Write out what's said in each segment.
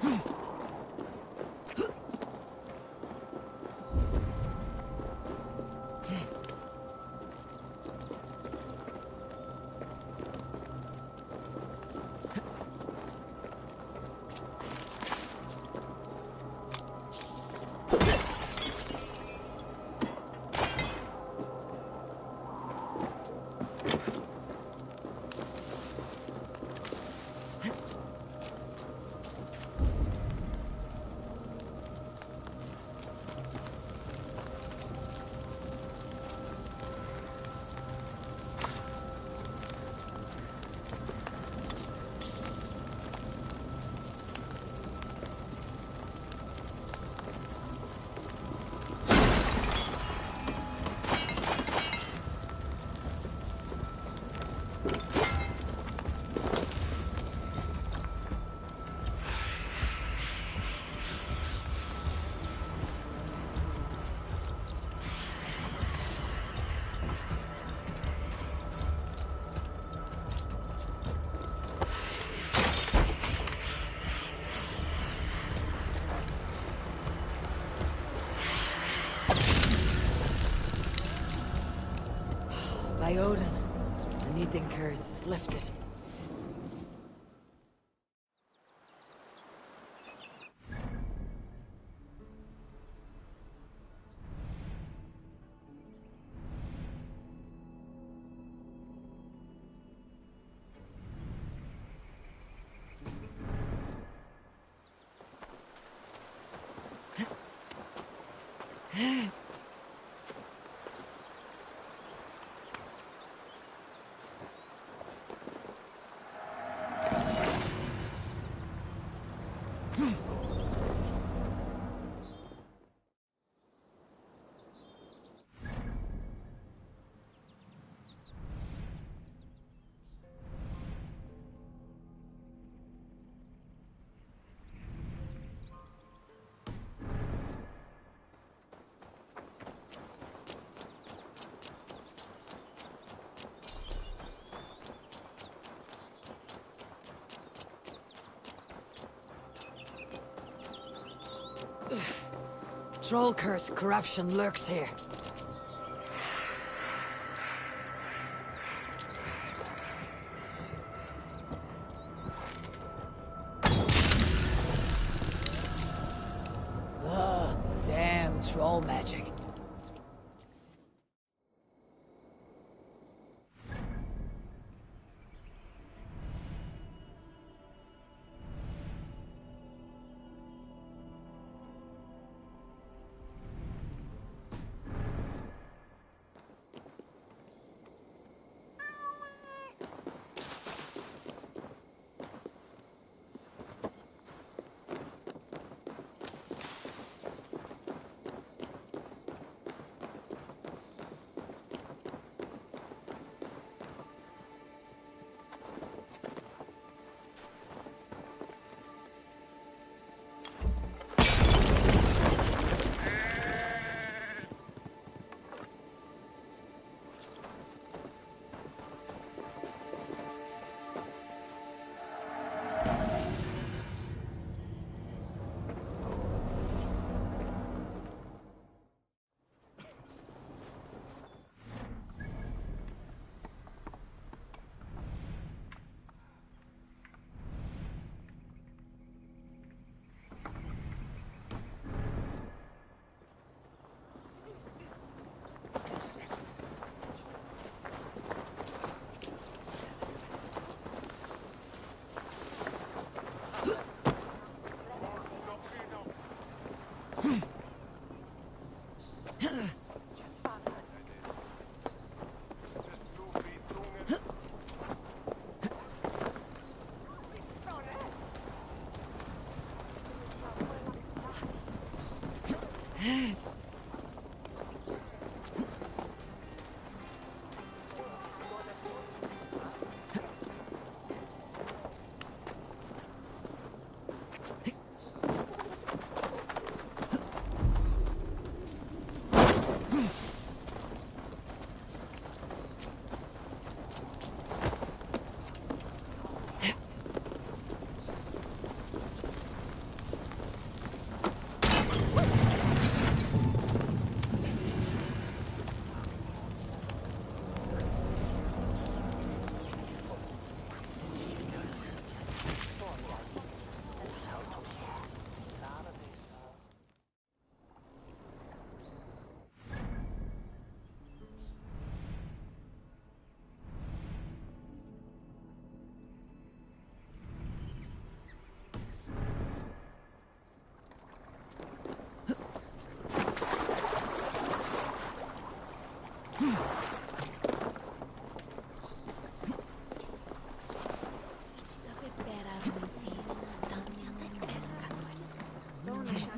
Hmm. By Odin, the Nithing curse is lifted. Troll curse corruption lurks here. Ugh, damn troll magic.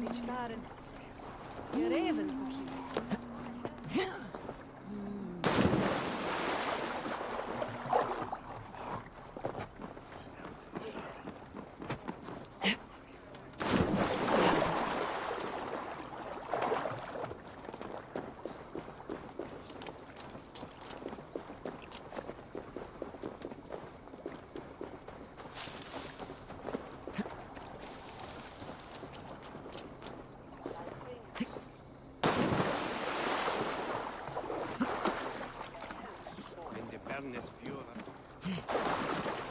each garden. Your raven, ような。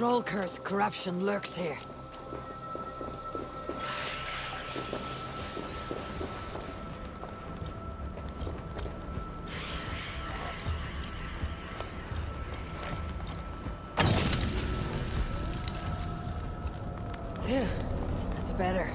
Troll curse corruption lurks here. Phew, that's better.